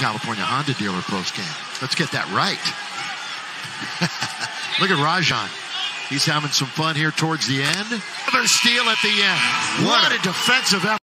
California Honda dealer postgame. Let's get that right. Look at Rajon. He's having some fun here towards the end. Another steal at the end. What a defensive effort.